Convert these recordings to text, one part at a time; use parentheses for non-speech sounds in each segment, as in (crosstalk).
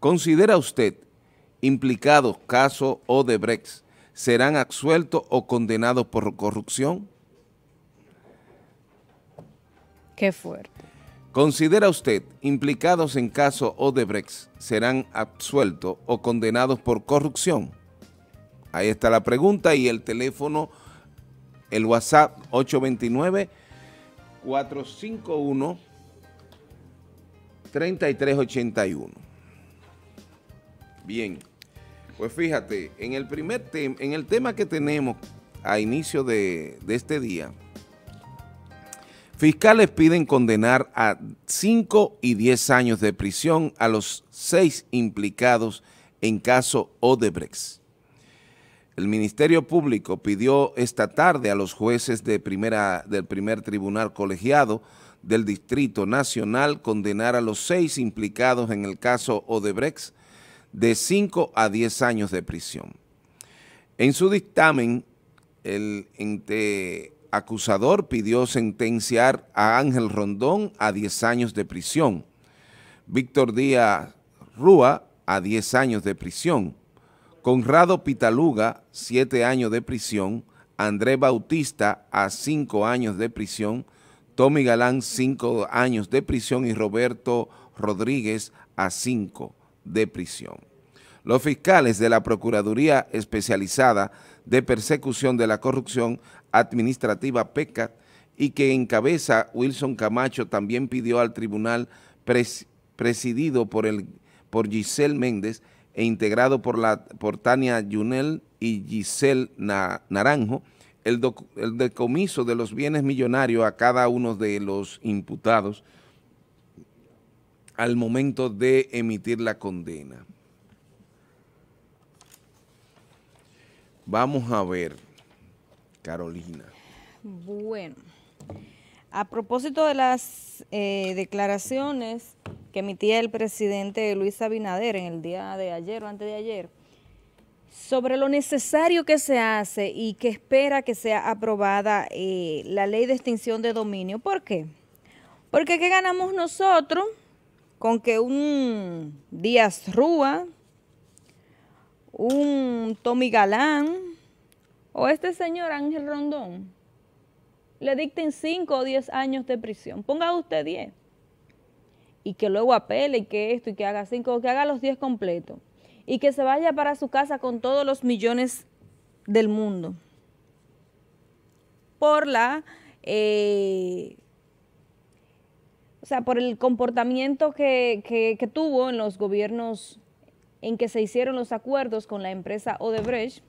¿Considera usted implicados caso Odebrecht serán absueltos o condenados por corrupción? Qué fuerte. ¿Considera usted implicados en caso Odebrecht serán absueltos o condenados por corrupción? Ahí está la pregunta y el teléfono, el WhatsApp 829-451-3381. Bien, pues fíjate, en el primer tema, en el tema que tenemos a inicio de, de este día, Fiscales piden condenar a 5 y 10 años de prisión a los seis implicados en caso Odebrecht. El Ministerio Público pidió esta tarde a los jueces de primera, del primer tribunal colegiado del Distrito Nacional condenar a los seis implicados en el caso Odebrecht de 5 a 10 años de prisión. En su dictamen, el ente acusador pidió sentenciar a Ángel Rondón a 10 años de prisión, Víctor Díaz Rúa a 10 años de prisión, Conrado Pitaluga, 7 años de prisión, André Bautista a 5 años de prisión, Tommy Galán 5 años de prisión y Roberto Rodríguez a 5 de prisión. Los fiscales de la Procuraduría Especializada de Persecución de la Corrupción Administrativa PECA y que encabeza Wilson Camacho también pidió al tribunal presidido por, el, por Giselle Méndez e integrado por, la, por Tania Yunel y Giselle Naranjo, el, el decomiso de los bienes millonarios a cada uno de los imputados al momento de emitir la condena. Vamos a ver. Carolina. Bueno, a propósito de las eh, declaraciones que emitía el presidente Luis Abinader en el día de ayer o antes de ayer, sobre lo necesario que se hace y que espera que sea aprobada eh, la ley de extinción de dominio. ¿Por qué? Porque ¿qué ganamos nosotros con que un Díaz Rúa, un Tommy Galán, o este señor Ángel Rondón le dicten 5 o 10 años de prisión. Ponga usted 10. Y que luego apele y que esto y que haga 5, que haga los 10 completos. Y que se vaya para su casa con todos los millones del mundo. Por la... Eh, o sea, por el comportamiento que, que tuvo en los gobiernos en que se hicieron los acuerdos con la empresa Odebrecht,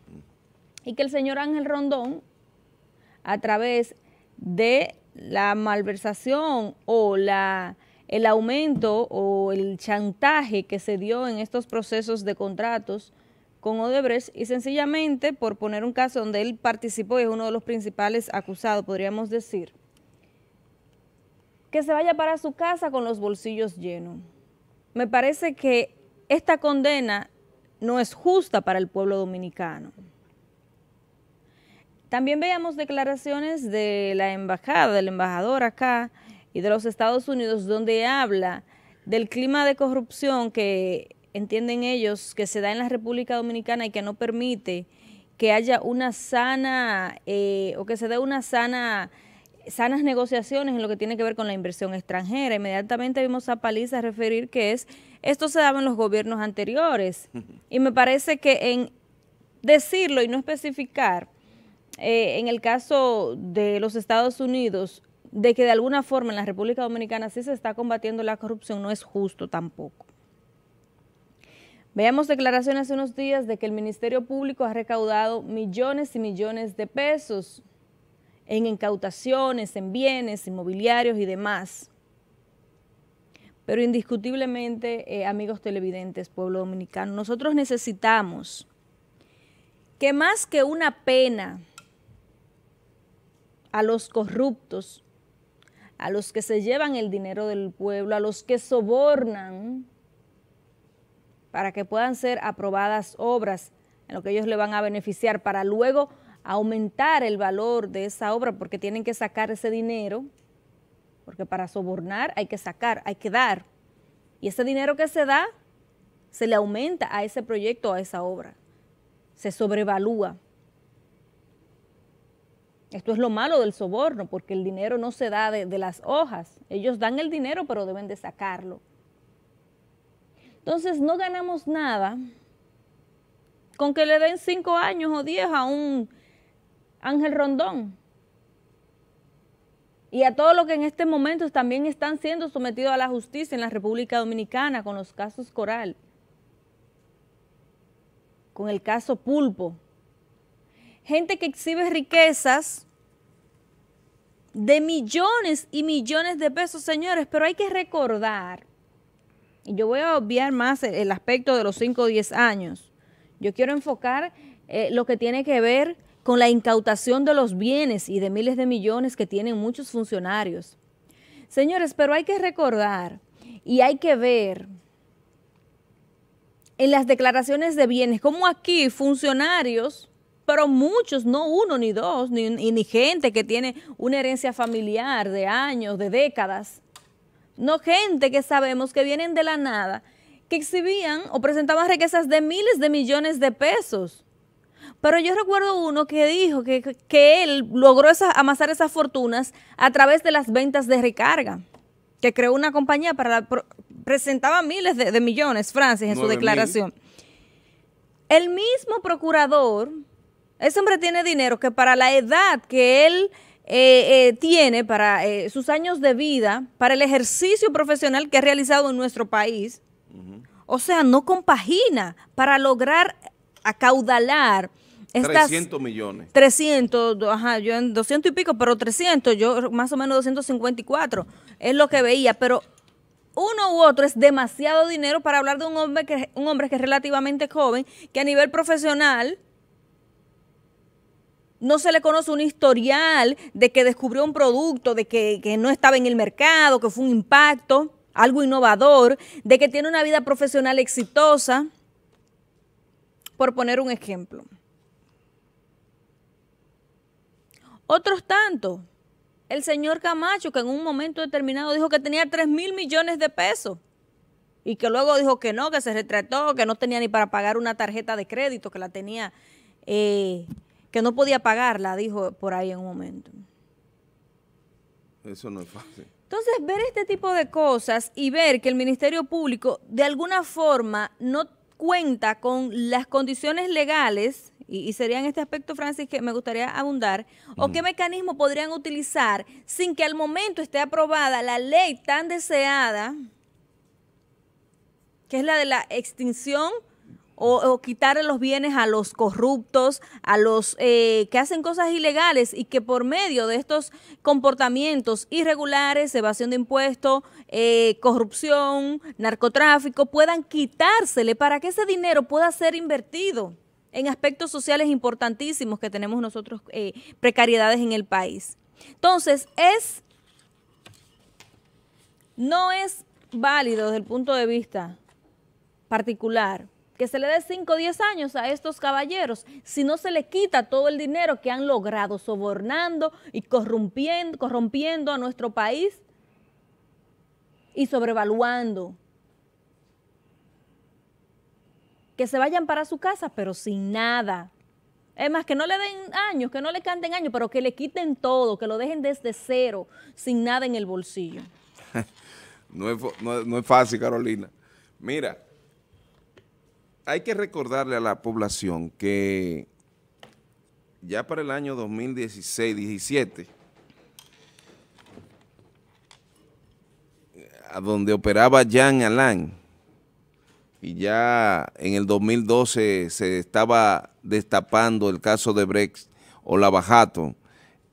y que el señor Ángel Rondón, a través de la malversación o la, el aumento o el chantaje que se dio en estos procesos de contratos con Odebrecht y sencillamente por poner un caso donde él participó y es uno de los principales acusados, podríamos decir, que se vaya para su casa con los bolsillos llenos. Me parece que esta condena no es justa para el pueblo dominicano. También veíamos declaraciones de la embajada, del embajador acá y de los Estados Unidos, donde habla del clima de corrupción que entienden ellos que se da en la República Dominicana y que no permite que haya una sana eh, o que se dé una sana sanas negociaciones en lo que tiene que ver con la inversión extranjera. Inmediatamente vimos a Paliza referir que es esto se daba en los gobiernos anteriores. Y me parece que en decirlo y no especificar eh, en el caso de los Estados Unidos, de que de alguna forma en la República Dominicana sí se está combatiendo la corrupción, no es justo tampoco. Veamos declaraciones hace unos días de que el Ministerio Público ha recaudado millones y millones de pesos en incautaciones, en bienes inmobiliarios y demás. Pero indiscutiblemente, eh, amigos televidentes, pueblo dominicano, nosotros necesitamos que más que una pena a los corruptos, a los que se llevan el dinero del pueblo, a los que sobornan para que puedan ser aprobadas obras en lo que ellos le van a beneficiar para luego aumentar el valor de esa obra porque tienen que sacar ese dinero, porque para sobornar hay que sacar, hay que dar. Y ese dinero que se da se le aumenta a ese proyecto, a esa obra. Se sobrevalúa. Esto es lo malo del soborno, porque el dinero no se da de, las hojas. Ellos dan el dinero, pero deben de sacarlo. Entonces, no ganamos nada con que le den cinco años o diez a un Ángel Rondón. Y a todos los que en este momento también están siendo sometidos a la justicia en la República Dominicana con los casos Coral, con el caso Pulpo. Gente que exhibe riquezas de millones y millones de pesos, señores, pero hay que recordar, y yo voy a obviar más el aspecto de los 5 o 10 años, yo quiero enfocar eh, lo que tiene que ver con la incautación de los bienes y de miles de millones que tienen muchos funcionarios. Señores, pero hay que recordar y hay que ver en las declaraciones de bienes como aquí funcionarios, pero muchos, no uno ni dos, ni, ni gente que tiene una herencia familiar de años, de décadas, no gente que sabemos que vienen de la nada, que exhibían o presentaban riquezas de miles de millones de pesos. Pero yo recuerdo uno que dijo que, que él logró amasar esas fortunas a través de las ventas de recarga, que creó una compañía para presentaba miles de, millones, Francis, en su declaración. El mismo procurador, ese hombre tiene dinero que para la edad que él eh, eh, tiene, para eh, sus años de vida, para el ejercicio profesional que ha realizado en nuestro país, o sea, no compagina para lograr acaudalar 300 millones. 300, ajá, yo en 200 y pico, pero 300, yo más o menos 254, es lo que veía, pero uno u otro es demasiado dinero para hablar de un hombre que, un hombre que es relativamente joven, que a nivel profesional no se le conoce un historial de que descubrió un producto, de que, que no estaba en el mercado, que fue un impacto, algo innovador, de que tiene una vida profesional exitosa, por poner un ejemplo. Otros tantos. El señor Camacho, que en un momento determinado dijo que tenía 3 mil millones de pesos y que luego dijo que no, que se retrató, que no tenía ni para pagar una tarjeta de crédito, que la tenía, eh, que no podía pagarla, dijo por ahí en un momento. Eso no es fácil. Entonces, ver este tipo de cosas y ver que el Ministerio Público de alguna forma no cuenta con las condiciones legales y, sería en este aspecto, Francis, que me gustaría abundar, o qué mecanismo podrían utilizar sin que al momento esté aprobada la ley tan deseada, que es la de la extinción o, quitarle los bienes a los corruptos, a los eh, que hacen cosas ilegales y que por medio de estos comportamientos irregulares, evasión de impuestos, eh, corrupción, narcotráfico, puedan quitársele para que ese dinero pueda ser invertido en aspectos sociales importantísimos que tenemos nosotros, eh, precariedades en el país. Entonces, es, no es válido desde el punto de vista particular que se le dé 5 o 10 años a estos caballeros si no se le quita todo el dinero que han logrado sobornando y corrompiendo, corrompiendo a nuestro país y sobrevaluando que se vayan para su casa, pero sin nada. Es más, que no le den años, que no le canten años, pero que le quiten todo, que lo dejen desde cero, sin nada en el bolsillo. (laughs) no, es, fácil, Carolina. Mira, hay que recordarle a la población que ya para el año 2016-17, a donde operaba Jan Alain, y ya en el 2012 se estaba destapando el caso de Brex o Lavajato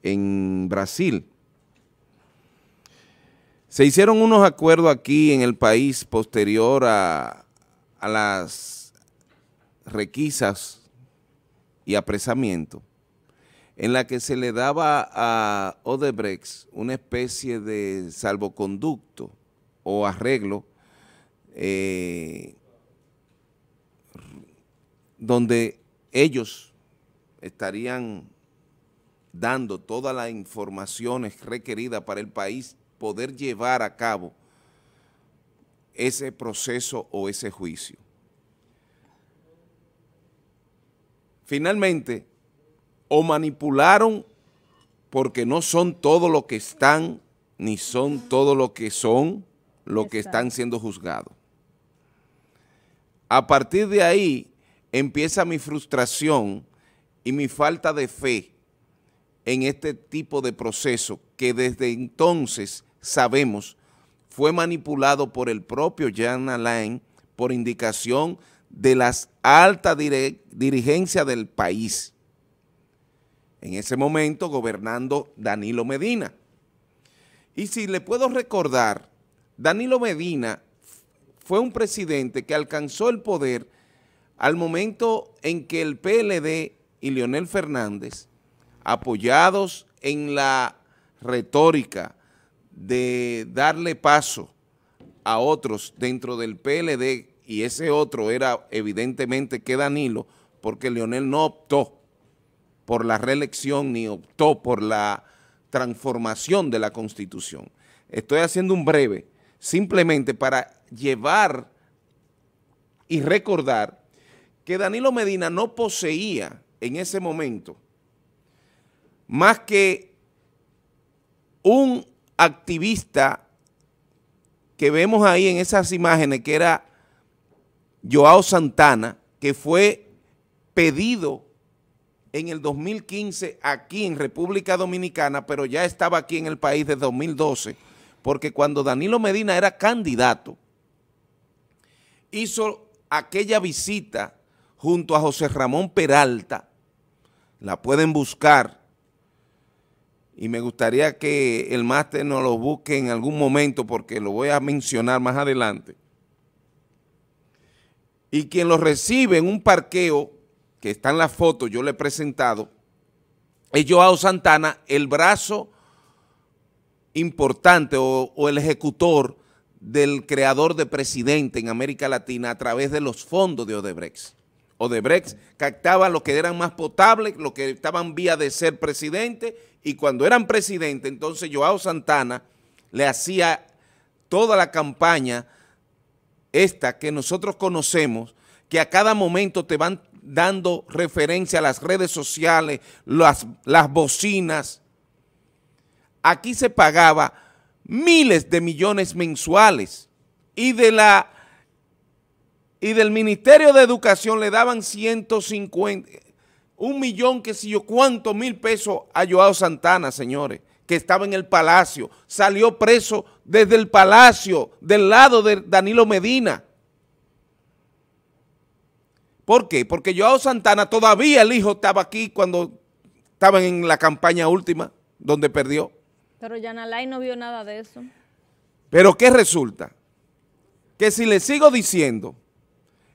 en Brasil. Se hicieron unos acuerdos aquí en el país posterior a, a las requisas y apresamiento en la que se le daba a Odebrecht una especie de salvoconducto o arreglo eh, donde ellos estarían dando todas las informaciones requeridas para el país poder llevar a cabo ese proceso o ese juicio. Finalmente o manipularon porque no son todo lo que están, ni son todo lo que son, lo que están siendo juzgados. A partir de ahí empieza mi frustración y mi falta de fe en este tipo de proceso que desde entonces sabemos fue manipulado por el propio Jan Alain por indicación de las altas dirigencias del país. En ese momento gobernando Danilo Medina. Y si le puedo recordar, Danilo Medina fue un presidente que alcanzó el poder al momento en que el PLD y Leonel Fernández, apoyados en la retórica de darle paso a otros dentro del PLD, y ese otro era evidentemente que Danilo, porque Leonel no optó por la reelección ni optó por la transformación de la Constitución. Estoy haciendo un breve, simplemente para llevar y recordar que Danilo Medina no poseía en ese momento más que un activista que vemos ahí en esas imágenes que era Joao Santana, que fue pedido en el 2015 aquí en República Dominicana, pero ya estaba aquí en el país desde 2012, porque cuando Danilo Medina era candidato, hizo aquella visita junto a José Ramón Peralta, la pueden buscar, y me gustaría que el máster nos lo busque en algún momento porque lo voy a mencionar más adelante. Y quien lo recibe en un parqueo, que está en la foto, yo le he presentado, es Joao Santana, el brazo importante o, el ejecutor del creador de presidente en América Latina a través de los fondos de Odebrecht. Odebrecht captaba lo que eran más potables, lo que estaban vía de ser presidente, y cuando eran presidente, entonces Joao Santana le hacía toda la campaña esta que nosotros conocemos, que a cada momento te van dando referencia a las redes sociales, las, las bocinas. Aquí se pagaba miles de millones mensuales y de la y del Ministerio de Educación le daban 150, un millón, que si yo, cuántos mil pesos a Joao Santana, señores, que estaba en el palacio, salió preso desde el palacio, del lado de Danilo Medina. ¿Por qué? Porque Joao Santana, todavía el hijo estaba aquí cuando estaban en la campaña última, donde perdió. Pero Yanalay no vio nada de eso. Pero ¿qué resulta? Que si le sigo diciendo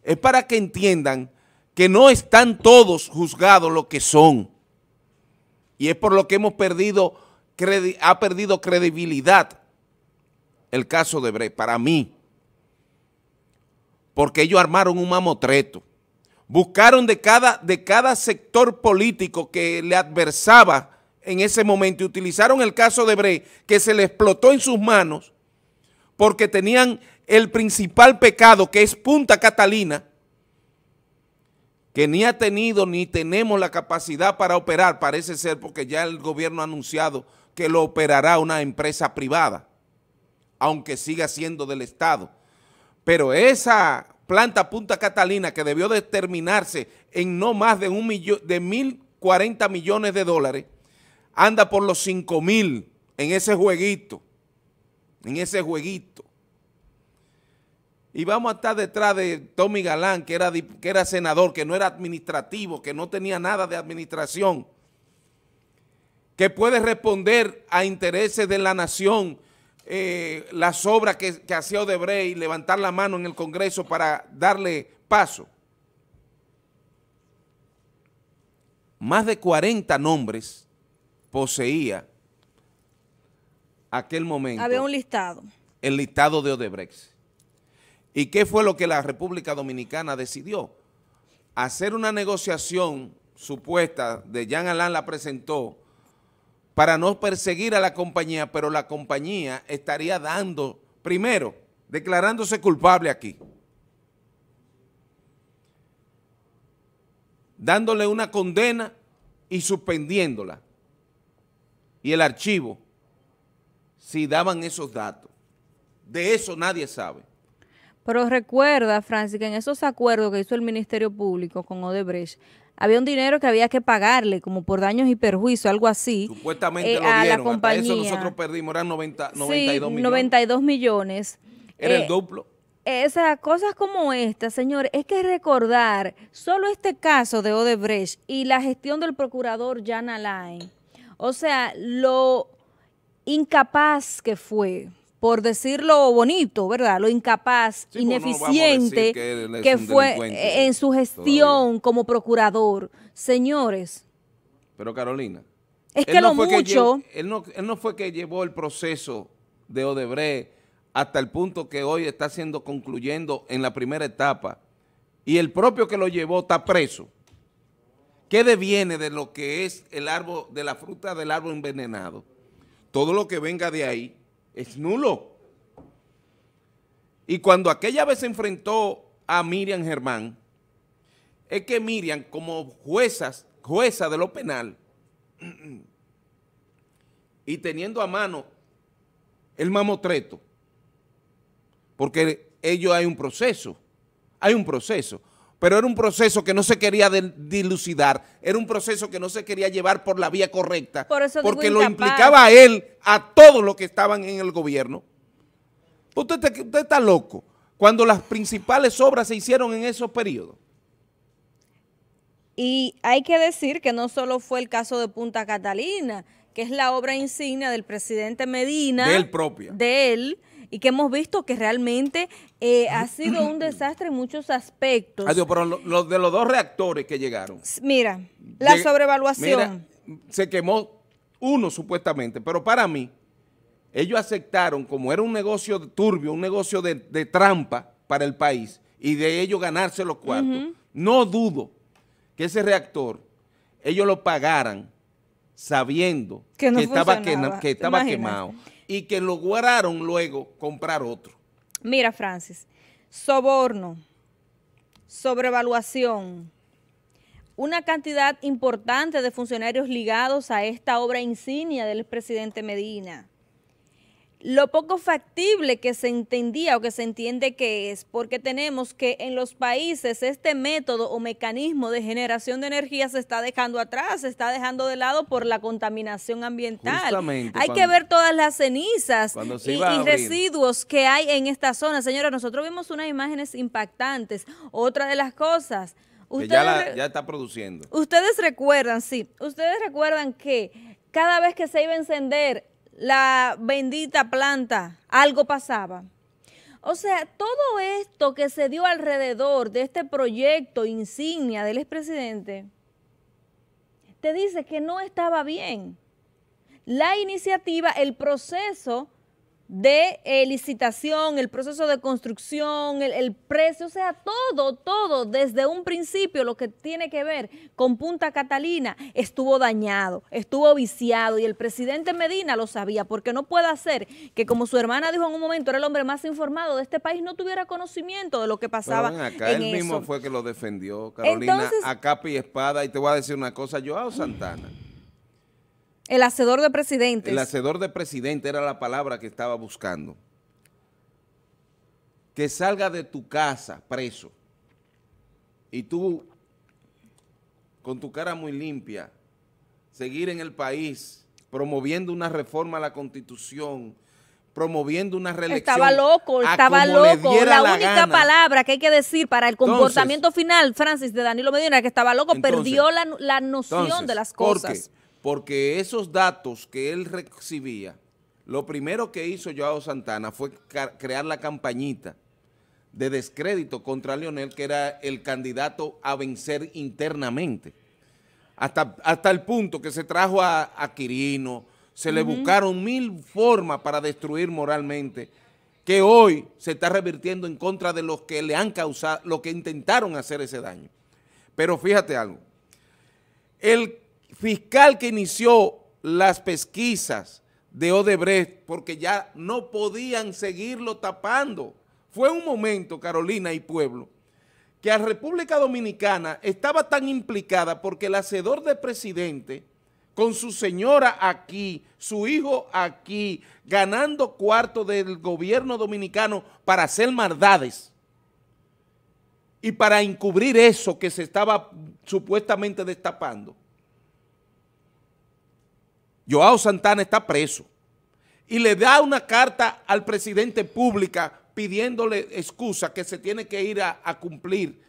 es para que entiendan que no están todos juzgados lo que son. Y es por lo que hemos perdido, ha perdido credibilidad el caso de Bre, para mí. Porque ellos armaron un mamotreto. Buscaron de cada, de cada sector político que le adversaba en ese momento y utilizaron el caso de Bre, que se le explotó en sus manos porque tenían el principal pecado que es Punta Catalina, que ni ha tenido ni tenemos la capacidad para operar, parece ser porque ya el gobierno ha anunciado que lo operará una empresa privada, aunque siga siendo del Estado. Pero esa planta Punta Catalina que debió determinarse en no más de un millón, de 1.040 millones de dólares, anda por los 5 mil en ese jueguito, en ese jueguito y vamos a estar detrás de Tommy Galán, que era, que era senador, que no era administrativo, que no tenía nada de administración, que puede responder a intereses de la nación, eh, las obras que, que hacía Odebrecht y levantar la mano en el Congreso para darle paso. Más de 40 nombres poseía aquel momento. Había un listado. El listado de Odebrecht. ¿Y qué fue lo que la República Dominicana decidió? Hacer una negociación supuesta, de Jean Alain la presentó, para no perseguir a la compañía, pero la compañía estaría dando, primero, declarándose culpable aquí. dándole una condena y suspendiéndola. Y el archivo, si daban esos datos. De eso nadie sabe. Pero recuerda, Francis, que en esos acuerdos que hizo el Ministerio Público con Odebrecht, había un dinero que había que pagarle, como por daños y perjuicios, algo así. Supuestamente eh, lo a la compañía. eso nosotros perdimos, eran 90, 92 millones. 92 millones. Era el eh, duplo. Esas cosas como esta, señores, es que recordar solo este caso de Odebrecht y la gestión del procurador Jan Alain. O sea, lo incapaz que fue, por decirlo bonito, ¿verdad? Lo incapaz, pues, ineficiente que, fue en su gestión como procurador. Señores. Pero Carolina. Es que lo mucho. él, no, él no fue que llevó el proceso de Odebrecht hasta el punto que hoy está siendo concluyendo en la primera etapa y el propio que lo llevó está preso. ¿Qué deviene de lo que es el árbol, de la fruta del árbol envenenado? Todo lo que venga de ahí es nulo. Y cuando aquella vez se enfrentó a Miriam Germán, es que Miriam, como jueza de lo penal, (clears throat) y teniendo a mano el mamotreto, porque ello hay un proceso, hay un proceso, pero era un proceso que no se quería dilucidar, era un proceso que no se quería llevar por la vía correcta, porque lo implicaba a él, a todos los que estaban en el gobierno. Usted, usted está loco, cuando las principales obras se hicieron en esos periodos. Y hay que decir que no solo fue el caso de Punta Catalina, que es la obra insignia del presidente Medina. De él propia. De él, y que hemos visto que realmente eh, ha sido un desastre en muchos aspectos. Adiós, pero lo, de los dos reactores que llegaron. Mira, la sobrevaluación. se quemó uno supuestamente, pero para mí, ellos aceptaron, como era un negocio turbio, un negocio de, trampa para el país, y de ellos ganarse los cuartos, no dudo que ese reactor, ellos lo pagaran sabiendo que, estaba, que estaba quemado y que lograron luego comprar otro. Mira, Francis, soborno, sobrevaluación, una cantidad importante de funcionarios ligados a esta obra insignia del presidente Medina lo poco factible que se entendía o que se entiende que es, porque tenemos que en los países este método o mecanismo de generación de energía se está dejando atrás, se está dejando de lado por la contaminación ambiental. hay que ver todas las cenizas y, residuos que hay en esta zona. Señora, nosotros vimos unas imágenes impactantes. Otra de las cosas... Ustedes, ya está produciendo. Ustedes recuerdan, sí, ustedes recuerdan que cada vez que se iba a encender la bendita planta, algo pasaba. O sea, todo esto que se dio alrededor de este proyecto insignia del expresidente, te dice que no estaba bien. La iniciativa, el proceso de eh, licitación, el proceso de construcción, el, precio, o sea, todo, todo, desde un principio lo que tiene que ver con Punta Catalina estuvo dañado, estuvo viciado y el presidente Medina lo sabía, porque no puede hacer que como su hermana dijo en un momento, era el hombre más informado de este país, no tuviera conocimiento de lo que pasaba Pero acá él mismo fue que lo defendió, Carolina, a capa y espada, y te voy a decir una cosa, Joao Santana, el hacedor de presidentes. El hacedor de presidente era la palabra que estaba buscando. Que salga de tu casa preso y tú, con tu cara muy limpia, seguir en el país promoviendo una reforma a la Constitución, promoviendo una reelección. Estaba loco, estaba loco. La, única palabra que hay que decir para el comportamiento final, Francis, de Danilo Medina, que estaba loco, perdió la, noción de las cosas porque esos datos que él recibía, lo primero que hizo Joao Santana fue crear la campañita de descrédito contra Leonel, que era el candidato a vencer internamente. Hasta, hasta el punto que se trajo a, Quirino, se le buscaron mil formas para destruir moralmente, que hoy se está revirtiendo en contra de los que le han causado, los que intentaron hacer ese daño. Pero fíjate algo, el fiscal que inició las pesquisas de Odebrecht porque ya no podían seguirlo tapando. Fue un momento, Carolina y Pueblo, que a República Dominicana estaba tan implicada porque el hacedor de presidente, con su señora aquí, su hijo aquí, ganando cuarto del gobierno dominicano para hacer maldades y para encubrir eso que se estaba supuestamente destapando. Joao Santana está preso y le da una carta al presidente pública pidiéndole excusa que se tiene que ir a, cumplir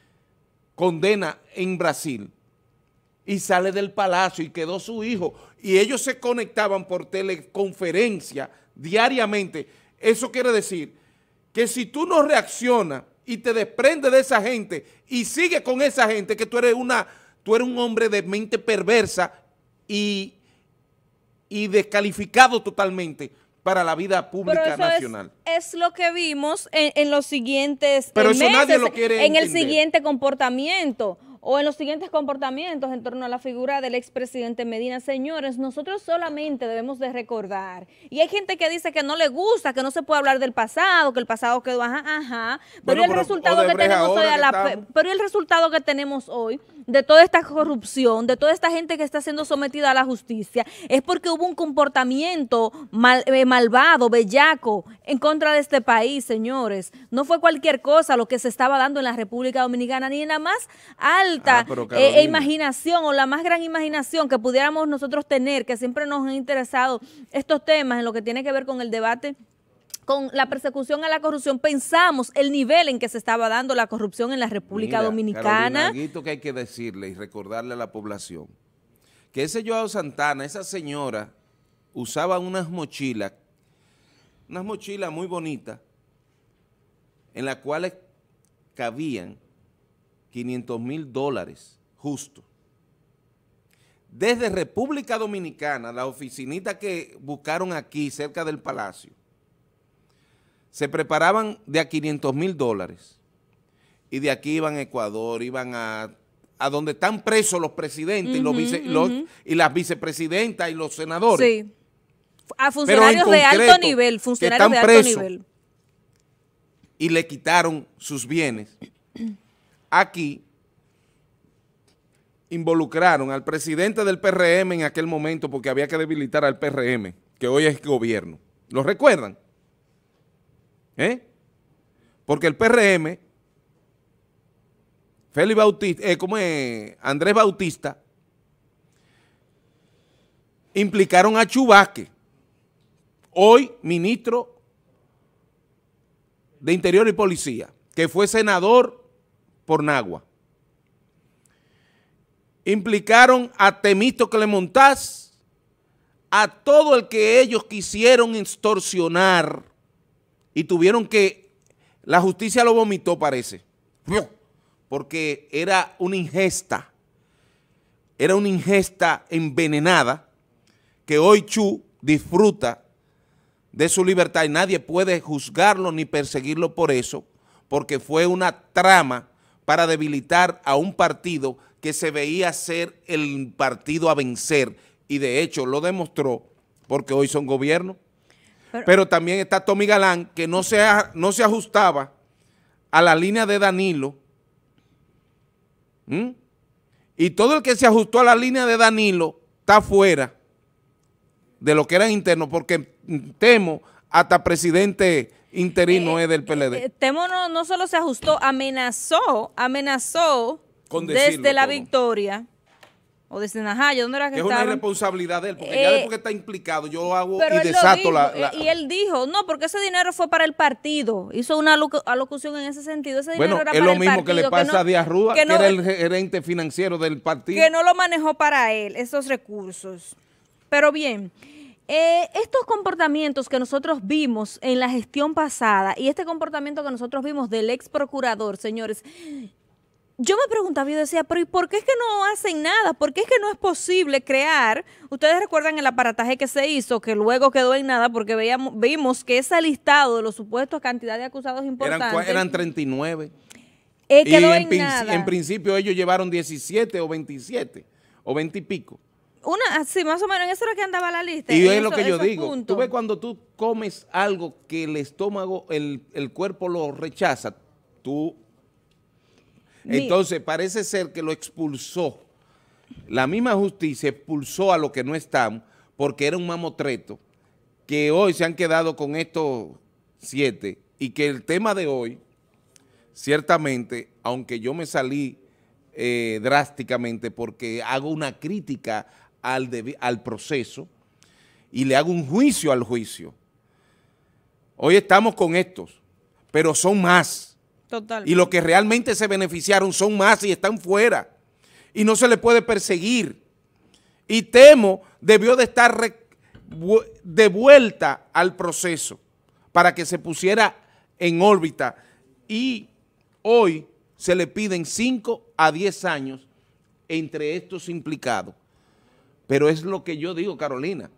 condena en Brasil. Y sale del palacio y quedó su hijo. Y ellos se conectaban por teleconferencia diariamente. Eso quiere decir que si tú no reaccionas y te desprendes de esa gente y sigues con esa gente, que tú eres, una, tú eres un hombre de mente perversa y, y descalificado totalmente para la vida pública nacional. Es, lo que vimos en, los siguientes Pero eso nadie lo quiere en el siguiente comportamiento o en los siguientes comportamientos en torno a la figura del expresidente Medina. Señores, nosotros solamente debemos de recordar, y hay gente que dice que no le gusta, que no se puede hablar del pasado, que el pasado quedó ajá, ajá, pero el resultado que tenemos hoy pero el resultado que tenemos hoy de toda esta corrupción, de toda esta gente que está siendo sometida a la justicia, es porque hubo un comportamiento eh, malvado, bellaco, en contra de este país, señores. No fue cualquier cosa lo que se estaba dando en la República Dominicana, ni en la más alta ah, eh, imaginación o la más gran imaginación que pudiéramos nosotros tener, que siempre nos han interesado estos temas en lo que tiene que ver con el debate con la persecución a la corrupción, pensamos el nivel en que se estaba dando la corrupción en la República Dominicana. Carolina, que hay que decirle y recordarle a la población, que ese Joao Santana, esa señora, usaba unas mochilas, unas mochilas muy bonitas, en las cuales cabían 500 mil dólares justo. Desde República Dominicana, la oficinita que buscaron aquí, cerca del Palacio, se preparaban de a 500 mil dólares y de aquí iban a Ecuador, iban a, a donde están presos los presidentes y, los, y las vicepresidentas y los senadores. Sí, a funcionarios de alto nivel, funcionarios de alto nivel. Y le quitaron sus bienes. (clears throat) Aquí involucraron al presidente del PRM en aquel momento porque había que debilitar al PRM, que hoy es gobierno. ¿Lo recuerdan? ¿Eh? Porque el PRM, Félix Bautista, eh, ¿cómo es? Andrés Bautista, implicaron a Chubasque, hoy ministro de Interior y Policía, que fue senador por Nagua. Implicaron a Temito Clemontaz, a todo el que ellos quisieron extorsionar y tuvieron que, la justicia lo vomitó parece, porque era una ingesta, era una ingesta envenenada que hoy Chu disfruta de su libertad y nadie puede juzgarlo ni perseguirlo por eso, porque fue una trama para debilitar a un partido que se veía ser el partido a vencer. Y de hecho lo demostró porque hoy son gobierno. Pero, también está Tommy Galán, que no se, no se ajustaba a la línea de Danilo. ¿Mm? Y todo el que se ajustó a la línea de Danilo está fuera de lo que era interno, porque Temo, hasta presidente interino eh, es del PLD. Eh, Temo no, no solo se ajustó, amenazó, amenazó desde la victoria o de Senajayo, ¿dónde era que, que es una irresponsabilidad de él, porque ya después que está implicado, yo lo hago y desato la, eh, Y él dijo, no, porque ese dinero fue para el partido. Hizo una alocución en ese sentido. Ese bueno, dinero era es lo mismo que le pasa a Díaz Rúa, que, era el gerente financiero del partido. Que no lo manejó para él, esos recursos. Pero bien, eh, estos comportamientos que nosotros vimos en la gestión pasada y este comportamiento que nosotros vimos del ex procurador, señores, yo me preguntaba, yo decía, pero ¿y por qué es que no hacen nada? ¿Por qué es que no es posible crear? Ustedes recuerdan el aparataje que se hizo, que luego quedó en nada, porque veíamos, vimos que ese listado de los supuestos cantidad de acusados importantes... Eran, eran 39. Eh, quedó y en, en, principio ellos llevaron 17 o 27 o 20 y pico. Una, sí, más o menos, en eso era que andaba la lista. Y es lo que yo digo. Tú ves cuando tú comes algo que el estómago, el, el cuerpo lo rechaza, tú Entonces parece ser que lo expulsó. La misma justicia expulsó a los que no están porque era un mamotreto que hoy se han quedado con estos siete y que el tema de hoy, ciertamente, aunque yo me salí eh, drásticamente porque hago una crítica al, al proceso y le hago un juicio al juicio. Hoy estamos con estos, pero son más. Total. Y los que realmente se beneficiaron son más y están fuera. Y no se le puede perseguir. Y temo debió de estar de vuelta al proceso para que se pusiera en órbita. Y hoy se le piden 5 a 10 años entre estos implicados. Pero es lo que yo digo, Carolina.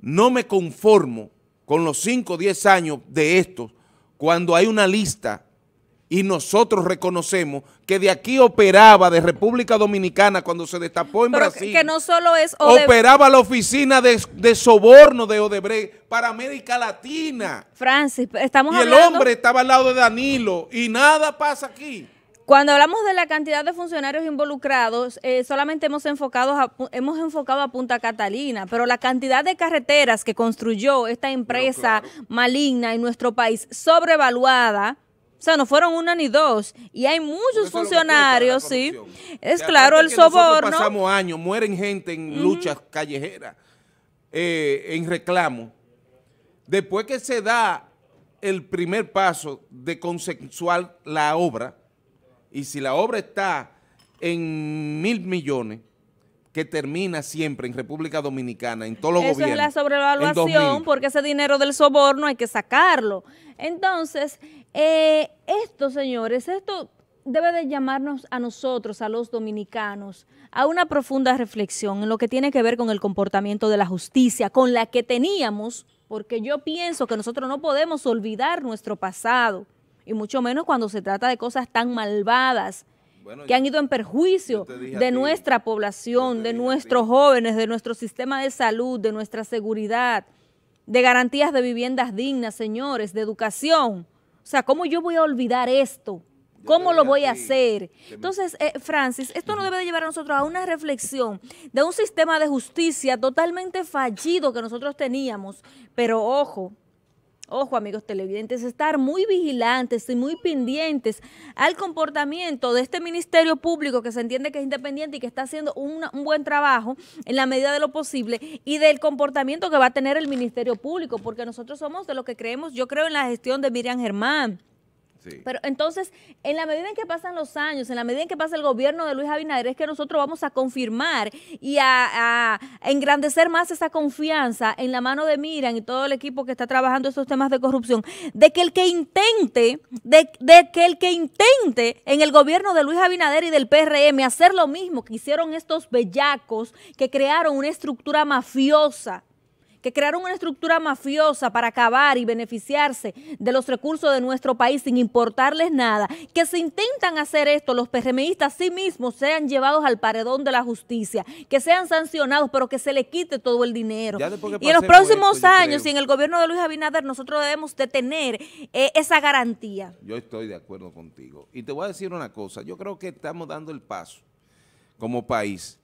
No me conformo con los 5 o 10 años de estos cuando hay una lista y nosotros reconocemos que de aquí operaba de República Dominicana cuando se destapó en Brasil. Que no solo es Operaba la oficina de, soborno de Odebrecht para América Latina. Francis, estamos y hablando... Y el hombre estaba al lado de Danilo y nada pasa aquí. Cuando hablamos de la cantidad de funcionarios involucrados, eh, solamente hemos enfocado, hemos enfocado a Punta Catalina, pero la cantidad de carreteras que construyó esta empresa maligna en nuestro país, sobrevaluada, sea, no fueron una ni dos. Y hay muchos funcionarios, sí. Es claro, el soborno. pasamos años, mueren gente en luchas callejeras, eh, en reclamo. Después que se da el primer paso de consensuar la obra, y si la obra está en mil millones, que termina siempre en República Dominicana, en todos los gobiernos. Esa es la sobrevaluación, porque ese dinero del soborno hay que sacarlo. Entonces, eh, esto, señores, esto debe de llamarnos a nosotros, a los dominicanos, a una profunda reflexión en lo que tiene que ver con el comportamiento de la justicia, con la que teníamos, porque yo pienso que nosotros no podemos olvidar nuestro pasado, y mucho menos cuando se trata de cosas tan malvadas, que han ido en perjuicio de nuestra población, de nuestros jóvenes, de nuestro sistema de salud, de nuestra seguridad, de garantías de viviendas dignas, señores, de educación. O sea, ¿cómo yo voy a olvidar esto? ¿Cómo lo voy a hacer? Entonces, eh, Francis, esto nos debe de llevar a nosotros a una reflexión de un sistema de justicia totalmente fallido que nosotros teníamos. Pero ojo, Ojo, amigos televidentes, estar muy vigilantes y muy pendientes al comportamiento de este Ministerio Público que se entiende que es independiente y que está haciendo un buen trabajo en la medida de lo posible y del comportamiento que va a tener el Ministerio Público, porque nosotros somos de lo que creemos, yo creo en la gestión de Miriam Germán. Pero entonces, en la medida en que pasan los años, en la medida en que pasa el gobierno de Luis Abinader, es que nosotros vamos a confirmar y a, engrandecer más esa confianza en la mano de Miran y todo el equipo que está trabajando estos temas de corrupción, de que el que intente, de, de que el que intente en el gobierno de Luis Abinader y del PRM hacer lo mismo que hicieron estos bellacos que crearon una estructura mafiosa que crearon una estructura mafiosa para acabar y beneficiarse de los recursos de nuestro país sin importarles nada, que se intentan hacer esto, los PRMistas sí mismos sean llevados al paredón de la justicia, que sean sancionados, pero que se le quite todo el dinero. Y en los próximos años, y en el gobierno de Luis Abinader, nosotros debemos de tener eh, esa garantía. Yo estoy de acuerdo contigo. Y te voy a decir una cosa, yo creo que estamos dando el paso como país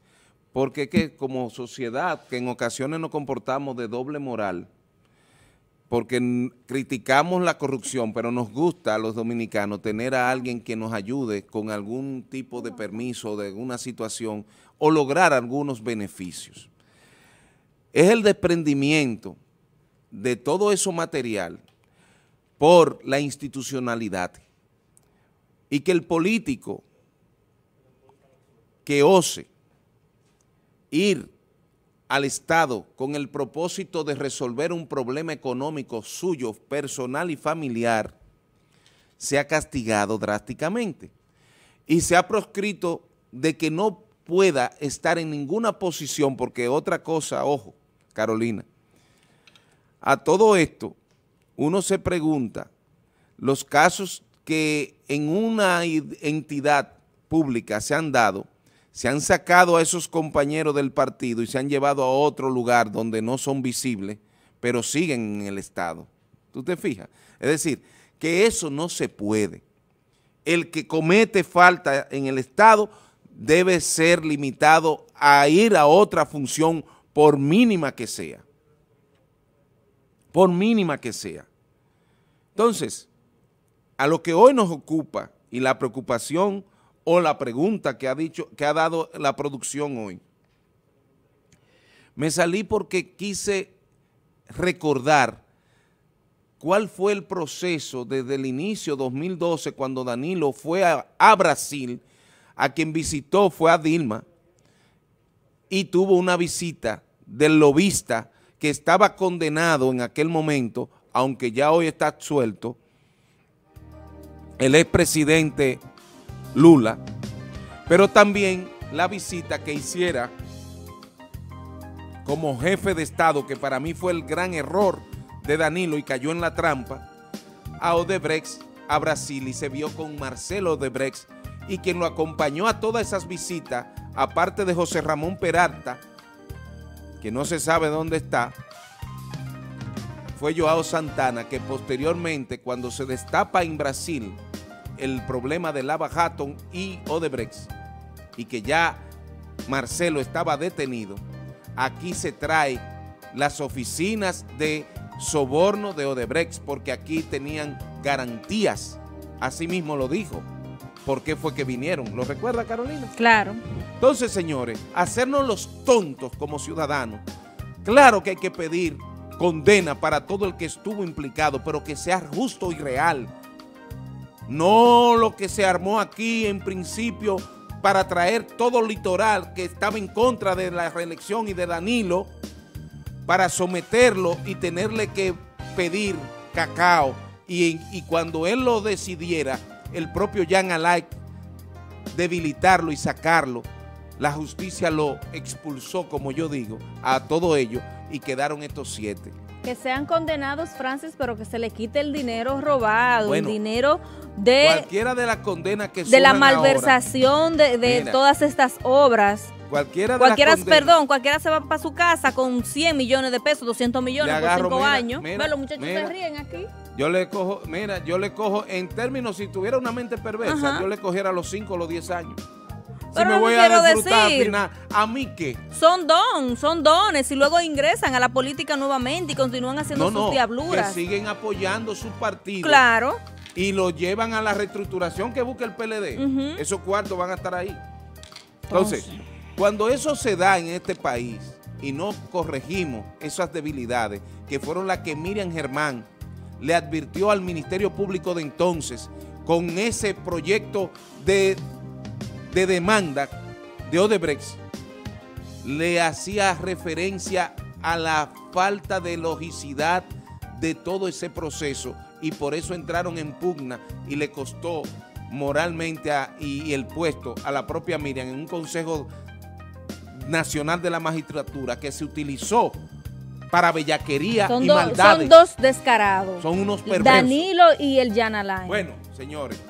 porque que como sociedad que en ocasiones nos comportamos de doble moral, porque criticamos la corrupción, pero nos gusta a los dominicanos tener a alguien que nos ayude con algún tipo de permiso de alguna situación o lograr algunos beneficios. Es el desprendimiento de todo eso material por la institucionalidad y que el político que ose ir al Estado con el propósito de resolver un problema económico suyo, personal y familiar, se ha castigado drásticamente. Y se ha proscrito de que no pueda estar en ninguna posición, porque otra cosa, ojo, Carolina, a todo esto uno se pregunta, los casos que en una entidad pública se han dado, se han sacado a esos compañeros del partido y se han llevado a otro lugar donde no son visibles, pero siguen en el Estado. ¿Tú te fijas? Es decir, que eso no se puede. el que comete falta en el Estado debe ser limitado a ir a otra función por mínima que sea. Por mínima que sea. Entonces, a lo que hoy nos ocupa y la preocupación o la pregunta que ha dicho, que ha dado la producción hoy, me salí porque quise recordar cuál fue el proceso desde el inicio 2012 cuando Danilo fue a, Brasil, a quien visitó fue a Dilma y tuvo una visita del lobista que estaba condenado en aquel momento, aunque ya hoy está suelto, el expresidente Lula, pero también la visita que hiciera como jefe de Estado, que para mí fue el gran error de Danilo y cayó en la trampa, a Odebrecht, a Brasil y se vio con Marcelo Odebrecht y quien lo acompañó a todas esas visitas, aparte de José Ramón Peralta, que no se sabe dónde está, fue Joao Santana, que posteriormente cuando se destapa en Brasil el problema de Lava Hatton y Odebrecht, y que ya Marcelo estaba detenido, aquí se trae las oficinas de soborno de Odebrecht, porque aquí tenían garantías, así mismo lo dijo, por qué fue que vinieron. ¿Lo recuerda Carolina? Claro. Entonces, señores, hacernos los tontos como ciudadanos, claro que hay que pedir condena para todo el que estuvo implicado, pero que sea justo y real. No lo que se armó aquí en principio para traer todo litoral que estaba en contra de la reelección y de Danilo, para someterlo y tenerle que pedir cacao. Y, cuando él lo decidiera, el propio Jan Alay debilitarlo y sacarlo, la justicia lo expulsó, como yo digo, a todo ello y quedaron estos siete. Que sean condenados, Francis, pero que se le quite el dinero robado, el dinero de... Cualquiera de las condenas que De la malversación de, de Mira, todas estas obras. Cualquiera, de cualquiera perdón, cualquiera se va para su casa con 100 millones de pesos, 200 millones por 5 mira, años. Mira, los muchachos se ríen aquí. Yo le cojo, mira, yo le cojo en términos, si tuviera una mente perversa, Ajá. yo le cogiera los 5 o los 10 años. Pero si me voy quiero a disfrutar decir, al final, ¿a mí qué? Son don, son dones y luego ingresan a la política nuevamente y continúan haciendo no, no, sus diabluras. que siguen apoyando sus partidos. Claro. Y lo llevan a la reestructuración que busca el PLD. Uh -huh. Esos cuartos van a estar ahí. Entonces, Entonces, cuando eso se da en este país y no corregimos esas debilidades, que fueron las que Miriam Germán le advirtió al Ministerio Público de entonces con ese proyecto de, de demanda de Odebrecht, le hacía referencia a la falta de logicidad de todo ese proceso y por eso entraron en pugna y le costó moralmente a, y, y el puesto a la propia Miriam en un Consejo Nacional de la Magistratura que se utilizó para bellaquería son y do, maldades. Son dos descarados. Son unos perversos. Danilo y el Jan Alain. Bueno, señores,